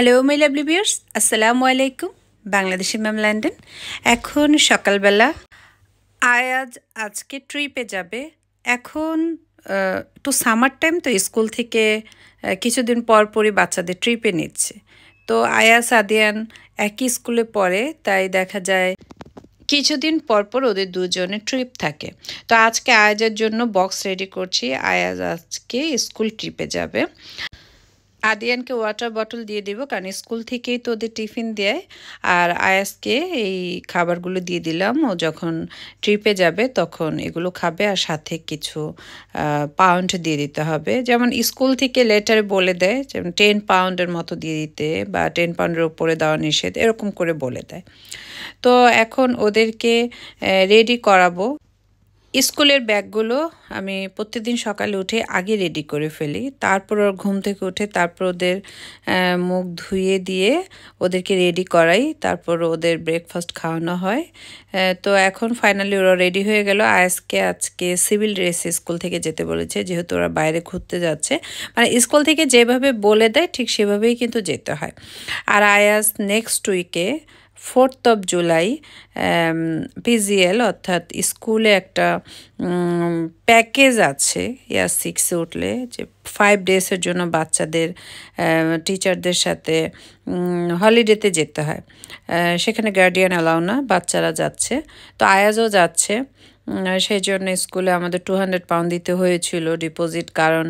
Hello my lovely বিয়ার্স আসসালামু আলাইকুম Bangladeshi ma'am London এখন সকালবেলা আয়াজ আজকে ট্রিপে যাবে এখন তো সামার টাইম তো স্কুল থেকে কিছুদিন পর পরই বাচ্চাদের ট্রিপে নিচ্ছে তো আয়াস আদিয়ান একই স্কুলে পড়ে তাই দেখা যায় কিছুদিন পর পর ওদের দুজনের ট্রিপ থাকে তো আজকে আয়াজের জন্য বক্স রেডি করছি আয়াজ আজকে স্কুল ট্রিপে যাবে আদিয়ানকে ওয়াটার বটল দিয়ে দেবো, কারণ স্কুল থেকেই তো ওদের টিফিন দেয়। আর আয়াসকে এই খাবারগুলো দিয়ে দিলাম, ও যখন ট্রিপে যাবে তখন এগুলো খাবে আর সাথে কিছু পাউন্ড দিয়ে দিতে হবে। যেমন স্কুল থেকে লেটারে বলে দেয়, যেমন টেন পাউন্ডের মতো দিয়ে দিতে বা টেন পাউন্ডের উপরে দেওয়া নিষেধ, এরকম করে বলে দেয়। তো এখন ওদেরকে রেডি করাবো। স্কুলের ব্যাগগুলো আমি প্রত্যেকদিন সকালে উঠে আগে রেডি করে ফেলি। তারপর ওর ঘুম থেকে উঠে তারপর ওদের মুখ ধুয়ে দিয়ে ওদেরকে রেডি করাই। তারপর ওদের ব্রেকফাস্ট খাওয়ানো হয়। তো এখন ফাইনালি ওরা রেডি হয়ে গেল। আয়াসকে আজকে সিভিল ড্রেস স্কুল থেকে যেতে বলেছে। যেহেতু ওরা বাইরে ঘুরতে যাচ্ছে। মানে স্কুল থেকে যেভাবে বলে দেয়, ঠিক সেভাবেই কিন্তু যেতে হয়। আর আয়াস নেক্সট উইকে ফোর্থ অফ জুলাই পিজিএল অর্থাৎ স্কুলে একটা প্যাকেজ আছে ইয়ার সিক্সে উঠলে যে ফাইভ ডেসের জন্য বাচ্চাদের টিচারদের সাথে হলিডেতে যেতে হয়। সেখানে গার্ডিয়ান অ্যালাউ না, বাচ্চারা যাচ্ছে। তো আয়াজও যাচ্ছে। সেই জন্য স্কুলে আমাদের টু হান্ড্রেড পাউন্ড দিতে হয়েছিল ডিপোজিট কারণ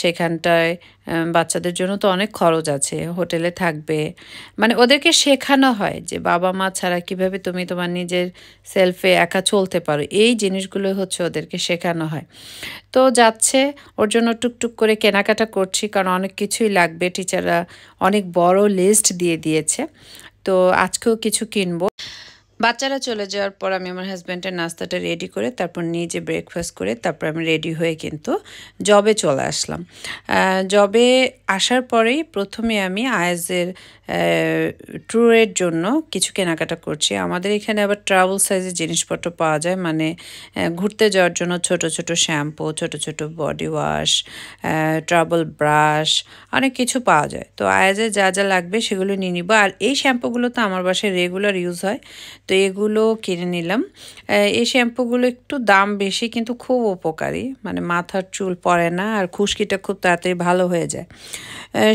সেখানটায় বাচ্চাদের জন্য তো অনেক খরচ আছে, হোটেলে থাকবে। মানে ওদেরকে শেখানো হয় যে বাবা মা ছাড়া কীভাবে তুমি তোমার নিজের সেলফে একা চলতে পারো, এই জিনিসগুলো হচ্ছে ওদেরকে শেখানো হয়। তো যাচ্ছে, ওর জন্য টুকটুক করে কেনাকাটা করছি, কারণ অনেক কিছুই লাগবে, টিচাররা অনেক বড় লিস্ট দিয়ে দিয়েছে। তো আজকেও কিছু কিনবো। বাচ্চারা চলে যাওয়ার পর আমি আমার হাজব্যান্ডের নাস্তাটা রেডি করে তারপর নিজে ব্রেকফাস্ট করে তারপর আমি রেডি হয়ে কিন্তু জবে চলে আসলাম। জবে আসার পরেই প্রথমে আমি আয়াজের ট্যুরের জন্য কিছু কেনাকাটা করছি। আমাদের এখানে আবার ট্রাভেল সাইজের জিনিসপত্র পাওয়া যায় মানে ঘুরতে যাওয়ার জন্য ছোট ছোট শ্যাম্পু ছোট ছোট বডি ওয়াশ ট্রাভেল ব্রাশ অনেক কিছু পাওয়া যায়। তো আয়াজের যা যা লাগবে সেগুলো নিয়ে নিব। আর এই শ্যাম্পুগুলো তো আমার বাসায় রেগুলার ইউজ হয়। তো এগুলো কিনে নিলাম। এই শ্যাম্পুগুলো একটু দাম বেশি কিন্তু খুব উপকারী। মানে মাথার চুল পড়ে না আর খুশকিটা খুব তাড়াতাড়ি ভালো হয়ে যায়।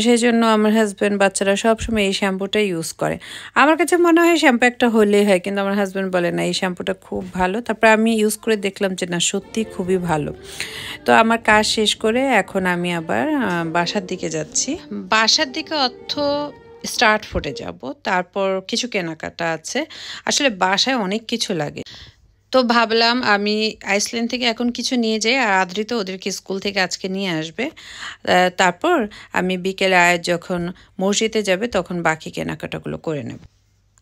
সেই জন্য আমার হাজব্যান্ড বাচ্চারা সবসময় এই শ্যাম্পুটা ইউজ করে। আমার কাছে মনে হয় শ্যাম্পু একটা হলেই হয়, কিন্তু আমার হাজব্যান্ড বলে, না, এই শ্যাম্পুটা খুব ভালো। তারপরে আমি ইউজ করে দেখলাম যে, না সত্যি খুবই ভালো। তো আমার কাজ শেষ করে এখন আমি আবার বাসার দিকে যাচ্ছি। বাসার দিকে অর্থ স্টার্ট ফুটে যাব। তারপর কিছু কেনাকাটা আছে। আসলে বাসায় অনেক কিছু লাগে। তো ভাবলাম আমি আইসল্যান্ড থেকে এখন কিছু নিয়ে যাই, আর আদ্রিত ওদেরকে স্কুল থেকে আজকে নিয়ে আসবে। তারপর আমি বিকেলে আয় যখন মসজিদে যাবে তখন বাকি কেনাকাটাগুলো করে নেব।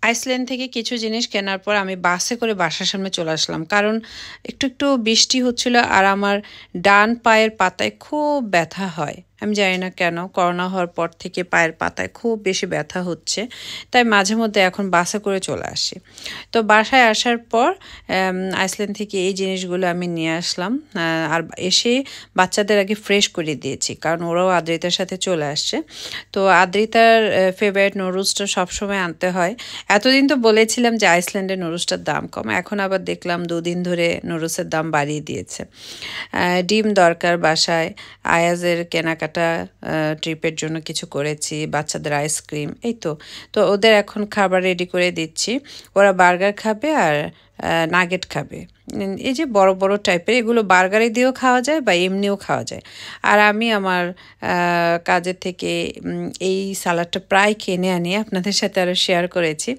আইসল্যান্ড থেকে কিছু জিনিস কেনার পর আমি বাসে করে বাসার সামনে চলে আসলাম। কারণ একটু একটু বৃষ্টি হচ্ছিল আর আমার ডান পায়ের পাতায় খুব ব্যথা হয়। আমি জানি না কেন, করোনা হওয়ার পর থেকে পায়ের পাতায় খুব বেশি ব্যথা হচ্ছে, তাই মাঝে মধ্যে এখন বাসে করে চলে আসি। তো বাসায় আসার পর আইসল্যান্ড থেকে এই জিনিসগুলো আমি নিয়ে আসলাম আর এসে বাচ্চাদের আগে ফ্রেশ করে দিয়েছি, কারণ ওরাও আদ্রিতার সাথে চলে আসছে। তো আদ্রিতার ফেভারিট নুডলসটা সবসময় আনতে হয়। এতদিন তো বলেছিলাম যে আইসল্যান্ডের নুডলসটার দাম কম, এখন আবার দেখলাম দুদিন ধরে নুডলসের দাম বাড়িয়ে দিয়েছে। ডিম দরকার বাসায়, আয়াজের কেনাকাটা কেনাকাটা ট্রিপের জন্য কিছু করেছি, বাচ্চাদের আইসক্রিম এই তো। তো ওদের এখন খাবার রেডি করে দিচ্ছি। ওরা বার্গার খাবে আর নাগেট খাবে। এই যে বড় বড় টাইপের এগুলো বার্গারে দিয়েও খাওয়া যায় বা এমনিও খাওয়া যায়। আর আমি আমার কাজের থেকে এই সালাডটা প্রায় কিনে আনি আপনাদের সাথে আরও শেয়ার করেছি।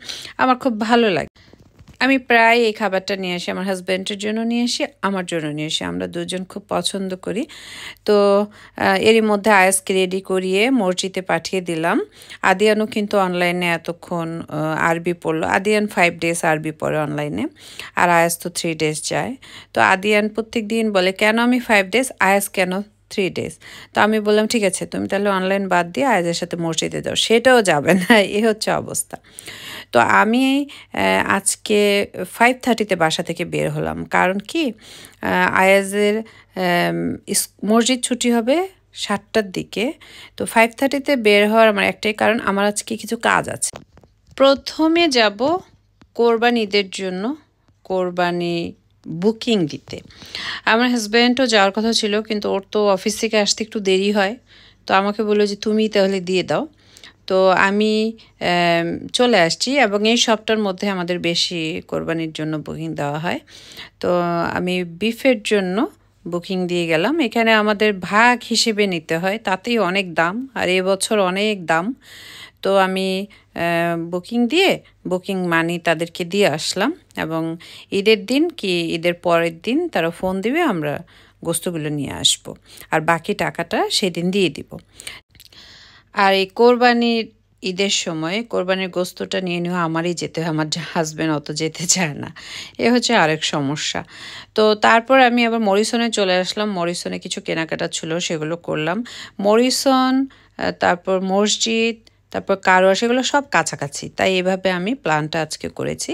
আমার খুব ভালো লাগে। আমি প্রায় এই খাবারটা নিয়ে আসি, আমার হাজব্যান্ডের জন্য নিয়ে আসি, আমার জন্য নিয়ে আসি। আমরা দুজন খুব পছন্দ করি। তো এরই মধ্যে আয়াসকে রেডি করিয়ে মসজিদে পাঠিয়ে দিলাম। আদিয়ানও কিন্তু অনলাইনে এতক্ষণ আরবি পড়ল। আদিয়ান ফাইভ ডেজ আরবি পড়ে অনলাইনে আর আয়াস তো থ্রি ডেজ যায়। তো আদিয়ান প্রত্যেক দিন বলে, কেন আমি ফাইভ ডেজ আয়াস কেন থ্রি ডেজ তো আমি বললাম, ঠিক আছে, তুমি তাহলে অনলাইন বাদ দিয়ে আয়াজের সাথে মসজিদে যাও। সেটাও যাবে না এ হচ্ছে অবস্থা। তো আমি আজকে ফাইভ থার্টিতে বাসা থেকে বের হলাম। কারণ কি? আয়াজের মসজিদ ছুটি হবে সাতটার দিকে। তো ফাইভ থার্টিতে বের হওয়ার আমার একটাই কারণ, আমার আজকে কিছু কাজ আছে। প্রথমে যাব কোরবানি ঈদের জন্য। কোরবানি বুকিং দিতে। আমার হাজব্যান্ডও যাওয়ার কথা ছিল, কিন্তু ওর তো অফিস থেকে আসতে একটু দেরি হয়। তো আমাকে বলল যে, তুমি তাহলে দিয়ে দাও। তো আমি চলে আসছি এবং এই সপ্তাহের মধ্যে আমাদের বেশি কোরবানির জন্য বুকিং দেওয়া হয়। তো আমি বিফের জন্য বুকিং দিয়ে গেলাম। এখানে আমাদের ভাগ হিসেবে নিতে হয়, তাতেই অনেক দাম। আর এবছর অনেক দাম। তো আমি বুকিং দিয়ে বুকিং মানি তাদেরকে দিয়ে আসলাম এবং ঈদের দিন কি ঈদের পরের দিন তারা ফোন দিবে, আমরা গোস্তগুলো নিয়ে আসব। আর বাকি টাকাটা সেদিন দিয়ে দিব। আর এই কোরবানির ঈদের সময়, কোরবানির গোস্তটা নিয়ে নিয়ে আমারই যেতে হয়, আমার হাজব্যান্ড অত যেতে চায় না। এ হচ্ছে আরেক সমস্যা। তো তারপর আমি আবার মরিসনে চলে আসলাম, মরিসনে কিছু কেনাকাটা ছিল, সেগুলো করলাম। মরিসন তারপর মসজিদ তারপর কারোয়া সেগুলো সব কাছাকাছি। তাই এভাবে আমি প্ল্যানটা আজকে করেছি।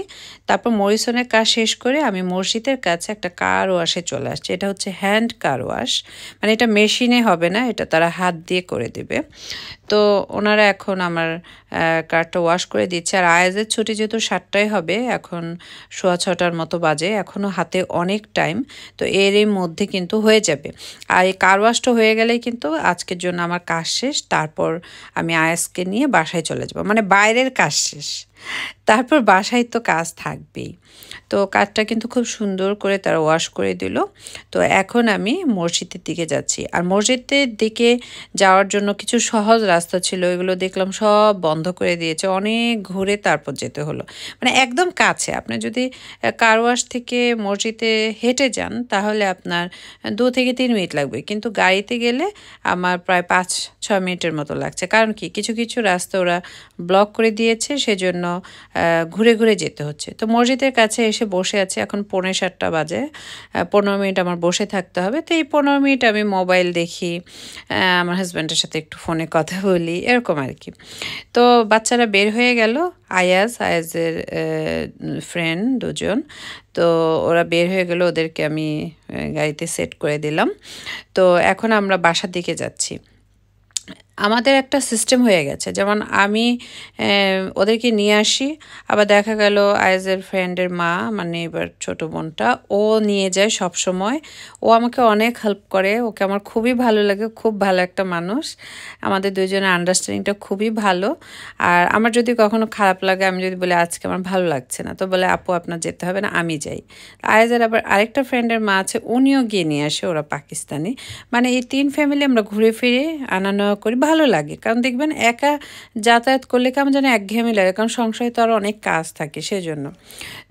তারপর মরিসনের কাজ শেষ করে আমি মসজিদের কাছে একটা কার ওয়াশে চলে আসছি। এটা হচ্ছে হ্যান্ড কার ওয়াশ মানে এটা মেশিনে হবে না, এটা তারা হাত দিয়ে করে দেবে। তো ওনারা এখন আমার কারটা ওয়াশ করে দিচ্ছে। আর আয়াজের ছুটি যেহেতু সাতটায় হবে, এখন সোয়া ছটার মতো বাজে এখনও হাতে অনেক টাইম তো এর মধ্যে কিন্তু হয়ে যাবে। আর এই কার ওয়াশটা হয়ে গেলেই কিন্তু আজকের জন্য আমার কাজ শেষ। তারপর আমি আয়াসকে নিয়ে বাসায় চলে যাব। মানে বাইরের কাজ শেষ। তারপর বাসায় তো কাজ থাকবেই। তো কাঠটা কিন্তু খুব সুন্দর করে তারা ওয়াশ করে দিল। তো এখন আমি মসজিদের দিকে যাচ্ছি। আর মসজিদের দিকে যাওয়ার জন্য কিছু সহজ রাস্তা ছিল এগুলো দেখলাম সব বন্ধ করে দিয়েছে। অনেক ঘুরে তারপর যেতে হলো। মানে একদম কাছে। আপনি যদি কারওয়াশ থেকে মসজিদে হেঁটে যান, তাহলে আপনার দু থেকে তিন মিনিট লাগবে। কিন্তু গাড়িতে গেলে আমার প্রায় পাঁচ ছ মিনিটের মতো লাগছে। কারণ কি? কিছু কিছু রাস্তা ওরা ব্লক করে দিয়েছে, সেজন্য ঘুরে ঘুরে যেতে হচ্ছে। তো মসজিদের কাছে এসে বসে আছে, এখন পৌনে সাতটা বাজে। পনেরো মিনিট আমার বসে থাকতে হবে। তো এই পনেরো মিনিট আমি মোবাইল দেখি আমার হাজব্যান্ডের সাথে একটু ফোনে কথা বলি, এরকম আর কি। তো বাচ্চারা বের হয়ে গেল, আয়াজ, আয়াজের ফ্রেন্ড দুজন। তো ওরা বের হয়ে গেল, ওদেরকে আমি গাড়িতে সেট করে দিলাম। তো এখন আমরা বাসার দিকে যাচ্ছি। আমাদের একটা সিস্টেম হয়ে গেছে। যেমন আমি ওদেরকে নিয়ে আসি, আবার দেখা গেল আইজের ফ্রেন্ডের মা মানে এবার ছোট বোনটা, ও নিয়ে যায় সব সময় ও আমাকে অনেক হেল্প করে, ওকে আমার খুবই ভালো লাগে, খুব ভালো একটা মানুষ। আমাদের দুজনের আন্ডারস্ট্যান্ডিংটা খুবই ভালো। আর আমার যদি কখনো খারাপ লাগে, আমি যদি বলি, আজকে আমার ভালো লাগছে না। তো বলে, আপু, আপনার যেতে হবে না, আমি যাই। আয়েজের আবার আরেকটা ফ্রেন্ডের মা আছে, উনিও গিয়ে নিয়ে আসে, ওরা পাকিস্তানি। মানে এই তিন ফ্যামিলি আমরা ঘুরে ফিরে আনা নেওয়া করি ভালো লাগে। কারণ দেখবেন একা যাতায়াত করলে কেমন যেন একঘেয়েমি লাগে, কারণ সংসারে তো আরও অনেক কাজ থাকে সেজন্য।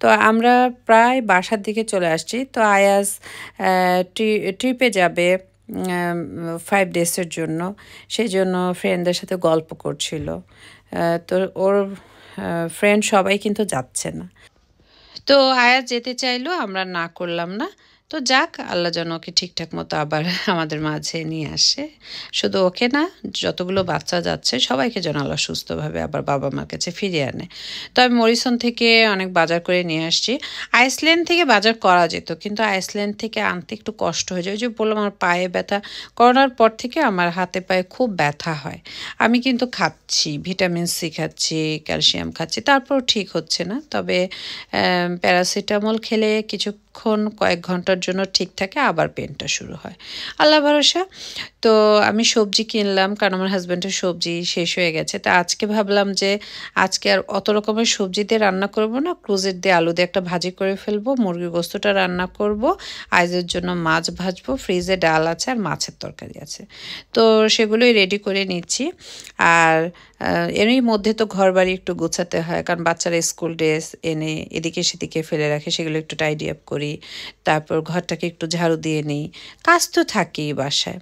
তো আমরা প্রায় বাসার দিকে চলে আসছি। তো আয়াজ ট্রিপে যাবে ফাইভ ডেজের জন্য সেই জন্য। ফ্রেন্ডদের সাথে গল্প করছিল। তো ওর ফ্রেন্ড সবাই কিন্তু যাচ্ছে না। তো আয়াজ যেতে চাইলো, আমরা না করলাম না। তো যাক, আল্লাহ যেন ওকে ঠিকঠাক মতো আবার আমাদের মাঝে নিয়ে আসে। শুধু ওকে না, যতগুলো বাচ্চা যাচ্ছে, সবাইকে যেন আল্লাহ সুস্থভাবে আবার বাবা মার কাছে ফিরিয়ে আনে। তো আমি মরিসন থেকে অনেক বাজার করে নিয়ে আসছি। আইসল্যান্ড থেকে বাজার করা যেত, কিন্তু আইসল্যান্ড থেকে আনতে একটু কষ্ট হয়ে যায়। যে বললাম, আমার পায়ে ব্যথা করোনার পর থেকে আমার হাতে পায়ে খুব ব্যথা হয়। আমি কিন্তু খাচ্ছি, ভিটামিন সি খাচ্ছি, ক্যালসিয়াম খাচ্ছি তারপর ঠিক হচ্ছে না। তবে প্যারাসিটামল খেলে কিছু কিছুক্ষণ কয়েক ঘণ্টার জন্য ঠিক থাকে, আবার পেনটা শুরু হয়। আল্লাহ ভরসা। তো আমি সবজি কিনলাম, কারণ আমার হাজব্যান্ডের সবজি শেষ হয়ে গেছে। তা আজকে ভাবলাম যে, আজকে আর অত রকমের সবজি দিয়ে রান্না করব না ক্রুজের দিয়ে আলু দিয়ে একটা ভাজি করে ফেলব, মুরগির গোস্তটা রান্না করব, আইজের জন্য মাছ ভাজবো ফ্রিজে ডাল আছে আর মাছের তরকারি আছে। তো সেগুলোই রেডি করে নিচ্ছি। আর এরই মধ্যে তো ঘর বাড়ি একটু গোছাতে হয়, কারণ বাচ্চারা স্কুল ড্রেস এনে এদিকে সেদিকে ফেলে রাখে, সেগুলো একটু টাইডি আপ করি, তারপর ঘরটাকে একটু ঝাড়ু দিয়ে নিই, কাজ তো থাকেই বাসায়।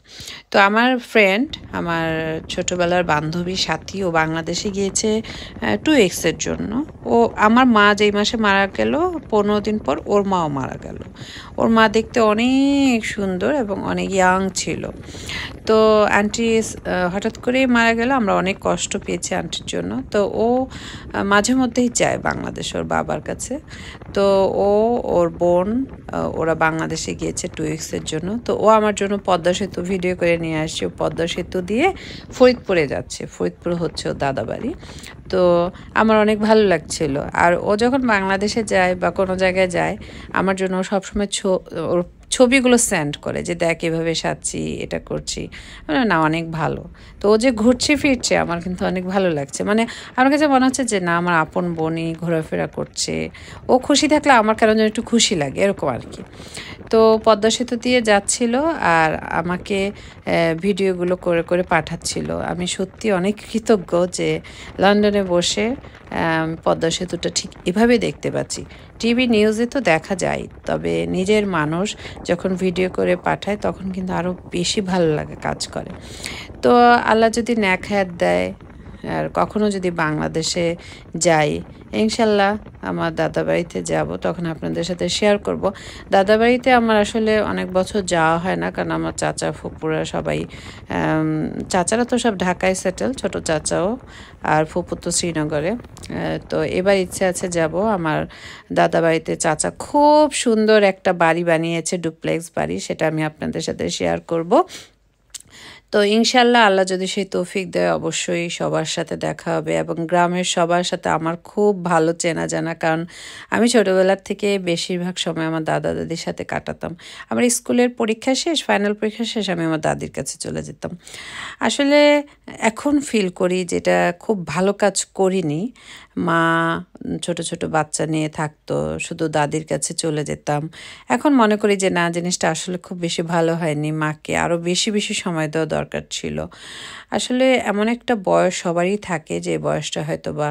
তো আমার ফ্রেন্ড আমার ছোটোবেলার বান্ধবী সাথী, ও বাংলাদেশে গিয়েছে টু এক্সের জন্য। ও, আমার মা যেই মাসে মারা গেল, পনেরো দিন পর ওর মাও মারা গেল। ওর মা দেখতে অনেক সুন্দর এবং অনেক ইয়াং ছিল। তো আন্টি হঠাৎ করেই মারা গেল, আমরা অনেক কষ্ট পেয়েছে আন্টির জন্য। তো ও মাঝে মধ্যেই যায় বাংলাদেশ ওর বাবার কাছে। তো ও, ওর বোন ওরা বাংলাদেশে গিয়েছে টু উইক্সের জন্য। তো ও আমার জন্য পদ্মা সেতু ভিডিও করে নিয়ে আসছে। পদ্মা সেতু দিয়ে ফরিদপুরে যাচ্ছে। ফরিদপুর হচ্ছে ও দাদাবাড়ি। তো আমার অনেক ভালো লাগছিল। আর ও যখন বাংলাদেশে যায় বা কোনো জায়গায় যায়, আমার জন্য সবসময় ছো, ওর ছবিগুলো সেন্ড করে যে দেখ এভাবে সাজছি, এটা করছি। না, অনেক ভালো। তো ও যে ঘুরছে, ফিরছে, আমার কিন্তু অনেক ভালো লাগছে। মানে আমার কাছে মনে হচ্ছে যে, না, আমার আপন বোনই ঘোরাফেরা করছে। ও খুশি থাকলে আমার যেন একটু খুশি লাগে, এরকম আর কি। তো পদ্মা সেতু দিয়ে যাচ্ছিল আর আমাকে ভিডিওগুলো করে করে পাঠাচ্ছিল। আমি সত্যি অনেক কৃতজ্ঞ যে লন্ডনে বসে পদ্মা সেতুটা ঠিক এভাবে দেখতে পাচ্ছি। টিভি নিউজে তো দেখা যায়, তবে নিজের মানুষ যখন ভিডিও করে পাঠায় তখন কিন্তু আরও বেশি ভালো লাগে, কাজ করে। তো আল্লাহ যদি ন্যাক হায়াত দেয় আর কখনো যদি বাংলাদেশে যাই, ইনশাল্লাহ আমার দাদাবাড়িতে যাব, তখন আপনাদের সাথে শেয়ার করব। দাদাবাড়িতে আমার আসলে অনেক বছর যাওয়া হয় না, কারণ আমার চাচা ফুপুরা সবাই চাচারা তো সব ঢাকায় সেটেল ছোট চাচাও আর ফুপু তো শ্রীনগরে। তো এবার ইচ্ছে আছে যাব। আমার দাদাবাড়িতে চাচা খুব সুন্দর একটা বাড়ি বানিয়েছে ডুপ্লেক্স বাড়ি, সেটা আমি আপনাদের সাথে শেয়ার করব। তো ইনশাল্লাহ আল্লাহ যদি সেই তৌফিক দেয়, অবশ্যই সবার সাথে দেখা হবে এবং গ্রামের সবার সাথে আমার খুব ভালো চেনা জানা। কারণ আমি ছোটোবেলার থেকে বেশিরভাগ সময় আমার দাদা দাদির সাথে কাটাতাম। আমার স্কুলের পরীক্ষা শেষ ফাইনাল পরীক্ষা শেষ, আমি আমার দাদির কাছে চলে যেতাম। আসলে এখন ফিল করি যেটা খুব ভালো কাজ করিনি। মা ছোট ছোট বাচ্চা নিয়ে থাকতো, শুধু দাদির কাছে চলে যেতাম। এখন মনে করি যে না, জিনিসটা আসলে খুব বেশি ভালো হয়নি। মাকে আরও বেশি বেশি সময় দেওয়া দরকার ছিল। আসলে এমন একটা বয়স সবারই থাকে যে বয়সটা হয়তো বা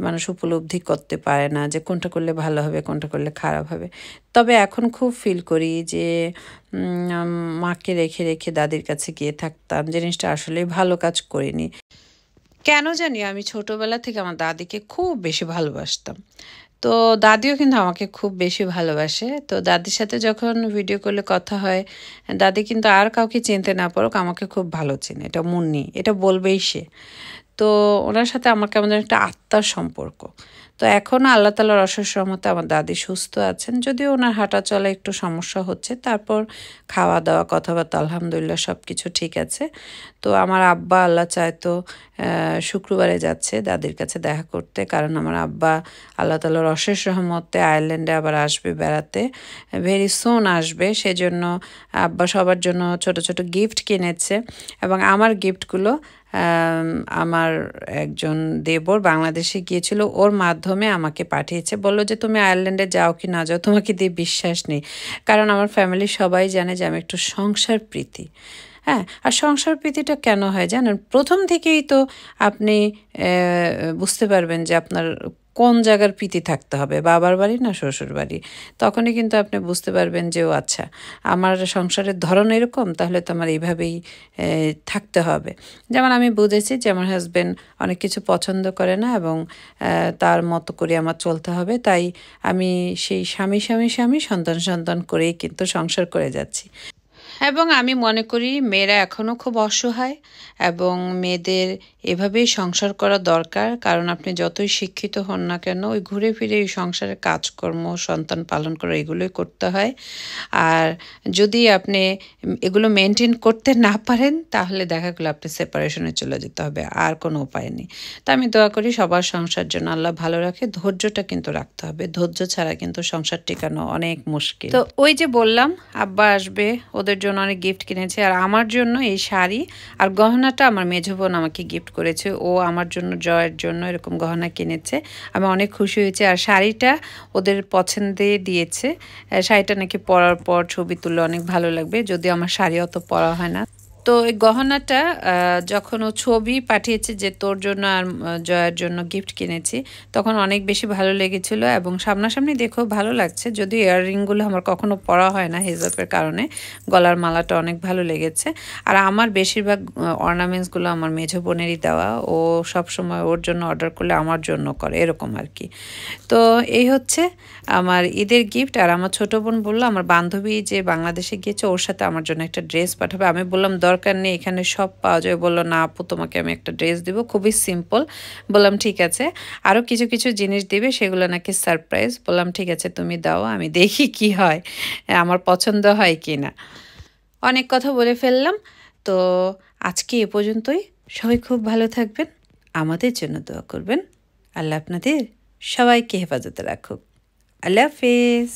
মানুষ উপলব্ধি করতে পারে না যে কোনটা করলে ভালো হবে, কোনটা করলে খারাপ হবে। তবে এখন খুব ফিল করি যে মাকে রেখে রেখে দাদির কাছে গিয়ে থাকতাম, জিনিসটা আসলে ভালো কাজ করিনি। কেন জানি আমি ছোটোবেলা থেকে আমার দাদিকে খুব বেশি ভালোবাসতাম। তো দাদিও কিন্তু আমাকে খুব বেশি ভালোবাসে। তো দাদির সাথে যখন ভিডিও করলে কথা হয়, দাদি কিন্তু আর কাউকে চিনতে না পারুক, আমাকে খুব ভালো চেনে। এটা মুন্নি, এটা বলবেই সে। তো ওনার সাথে আমার কেমন একটা আত্মার সম্পর্ক। তো এখনও আল্লাহ তালার অশেষ রহমতে আমার দাদি সুস্থ আছেন। যদিও ওনার হাঁটা চলা একটু সমস্যা হচ্ছে, তারপর খাওয়া দাওয়া কথাবার্তা, আলহামদুলিল্লাহ সব কিছু ঠিক আছে। তো আমার আব্বা আল্লাহ চায় তো শুক্রবারে যাচ্ছে দাদির কাছে দেখা করতে, কারণ আমার আব্বা আল্লাহ তালার অশেষ রহমতে আয়ারল্যান্ডে আবার আসবে বেড়াতে। ভেরি সোন আসবে, সেজন্য আব্বা সবার জন্য ছোট ছোট গিফট কিনেছে এবং আমার গিফটগুলো আমার একজন দেবর বাংলাদেশে গিয়েছিল, ওর মাধ্যমে আমাকে পাঠিয়েছে। বলল যে, তুমি আয়ারল্যান্ডে যাও কি না যাও, তোমাকে দিয়ে বিশ্বাস নেই। কারণ আমার ফ্যামিলি সবাই জানে যে, আমি একটু সংসার প্রীতি হ্যাঁ আর সংসার প্রীতিটা কেন হয় জানেন? প্রথম থেকেই তো আপনি বুঝতে পারবেন যে আপনার কোন জায়গার প্রীতি থাকতে হবে, বাবার বাড়ি না শ্বশুর বাড়ি? তখনই কিন্তু আপনি বুঝতে পারবেন যে, ও আচ্ছা আমার সংসারের ধরন এরকম, তাহলে তো আমার এইভাবেই থাকতে হবে। যেমন আমি বুঝেছি যে, আমার হাজব্যান্ড অনেক কিছু পছন্দ করে না এবং তার মতো করে আমার চলতে হবে, তাই আমি সেই স্বামী স্বামী স্বামী সন্তান সন্তান করেই কিন্তু সংসার করে যাচ্ছি। এবং আমি মনে করি মেয়েরা এখনও খুব অসহায় এবং মেয়েদের এভাবেই সংসার করা দরকার। কারণ আপনি যতই শিক্ষিত হন না কেন, ওই ঘুরে ফিরে এই সংসারে কাজকর্ম, সন্তান পালন করা, এগুলোই করতে হয়। আর যদি আপনি এগুলো মেনটেন করতে না পারেন, তাহলে দেখা গেলো আপনি সেপারেশনে চলে যেতে হবে, আর কোনো উপায় নেই। তা আমি দোয়া করি সবার সংসার জন্য আল্লাহ ভালো রাখে, ধৈর্যটা কিন্তু রাখতে হবে। ধৈর্য ছাড়া কিন্তু সংসার টিকানো অনেক মুশকিল। তো ওই যে বললাম, আব্বা আসবে, ওদের জন্য অনেক গিফট কিনেছে। আর আমার জন্য এই শাড়ি আর গহনাটা আমার মেঝো বোন আমাকে গিফট করেছে। ও আমার জন্য, জয়ের জন্য এরকম গহনা কিনেছে। আমি অনেক খুশি হয়েছি। আর শাড়িটা ওদের পছন্দে দিয়েছে। শাড়িটা নাকি পরার পর ছবি তুললে অনেক ভালো লাগবে। যদি আমার শাড়ি অত পরা হয় না। তো এই গহনাটা যখন ও ছবি পাঠিয়েছে যে তোর জন্য আর জয়ার জন্য গিফট কিনেছি, তখন অনেক বেশি ভালো লেগেছিল এবং সামনাসামনি দেখেও ভালো লাগছে। যদিও ইয়াররিংগুলো আমার কখনো পরা হয় না হেজাপের কারণে, গলার মালাটা অনেক ভালো লেগেছে। আর আমার বেশিরভাগ অর্নামেন্টসগুলো আমার মেঝো বোনেরই দেওয়া। ও সব সময় ওর জন্য অর্ডার করলে আমার জন্য করে, এরকম আর কি। তো এই হচ্ছে আমার ঈদের গিফট আর আমার ছোটো বোন বলল, আমার বান্ধবী যে বাংলাদেশে গিয়েছে, ওর সাথে আমার জন্য একটা ড্রেস পাঠাবে। আমি বললাম দরকার নেই, এখানে সব পাওয়া যায়। বলল, না আপু, তোমাকে আমি একটা ড্রেস দিব। খুবই সিম্পল। বললাম, ঠিক আছে। আরও কিছু কিছু জিনিস দিবে, সেগুলো নাকি সারপ্রাইজ। বললাম, ঠিক আছে, তুমি দাও, আমি দেখি কি হয়, আমার পছন্দ হয় কি না। অনেক কথা বলে ফেললাম। তো আজকে এ পর্যন্তই। সবাই খুব ভালো থাকবেন, আমাদের জন্য দোয়া করবেন। আল্লাহ আপনাদের সবাইকে হেফাজতে রাখুক। আল্লাহ হাফিজ।